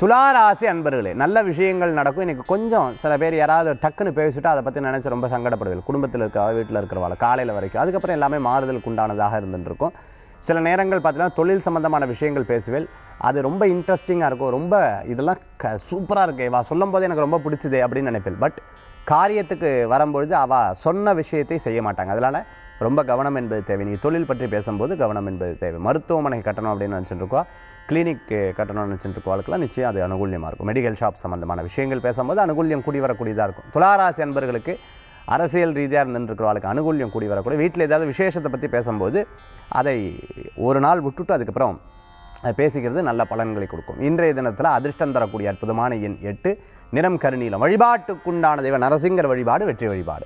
துளாராசி அன்பர்களே நல்ல விஷயங்கள் நடக்கும். எனக்கு கொஞ்சம் சில பேர் யாராவது டக்குன்னு பேசிட்டு அதை பற்றி நினச்சி ரொம்ப சங்கடப்படுவீர்கள். குடும்பத்தில் இருக்க வீட்டில் இருக்கிறவாள் காலையில் வரைக்கும். அதுக்கப்புறம் எல்லாமே மாறுதலுக்கு உண்டானதாக இருந்துருக்கும் சில நேரங்கள் பார்த்தீங்கன்னா தொழில் சம்மந்தமான விஷயங்கள் பேசுவேல் அது ரொம்ப இன்ட்ரெஸ்டிங்காக இருக்கும். ரொம்ப இதெல்லாம் க சூப்பராக இருக்கே. வா சொல்லும் போது எனக்கு ரொம்ப பிடிச்சிது அப்படின்னு நினைப்பேன் பட் காரியத்துக்கு வரும்பொழுது அவள் சொன்ன விஷயத்தை செய்ய மாட்டாங்க. அதனால் ரொம்ப கவனம் என்பது தேவை. நீங்கள் தொழில் பற்றி பேசும்போது கவனம் என்பது தேவை. மருத்துவமனை கட்டணம் அப்படின்னு நினச்சிட்டு இருக்கோம் கிளினிக் கட்டணம்னு நினச்சிட்டு இருக்கோம் நிச்சயம் அது அனுகூல்யமாக இருக்கும். மெடிக்கல் ஷாப் சம்மந்தமான விஷயங்கள் பேசும்போது அனுகூல்யம் கூடி வரக்கூடியதாக இருக்கும். துளாராசி அன்பர்களுக்கு அரசியல் ரீதியாக இருந்துருக்கிறவளுக்கு அனுகூல்யம் கூடி வரக்கூடிய வீட்டில் ஏதாவது விசேஷத்தை பற்றி பேசும்போது அதை ஒரு நாள் விட்டுட்டு அதுக்கப்புறம் பேசிக்கிறது நல்ல பலன்களை கொடுக்கும். இன்றைய தினத்தில் அதிர்ஷ்டம் தரக்கூடிய அற்புதமான எண் எட்டு. நிறம் கருநீலம் வழிபாட்டுக்குண்டான தெய்வ நரசிங்கர் வழிபாடு வெற்றி வழிபாடு.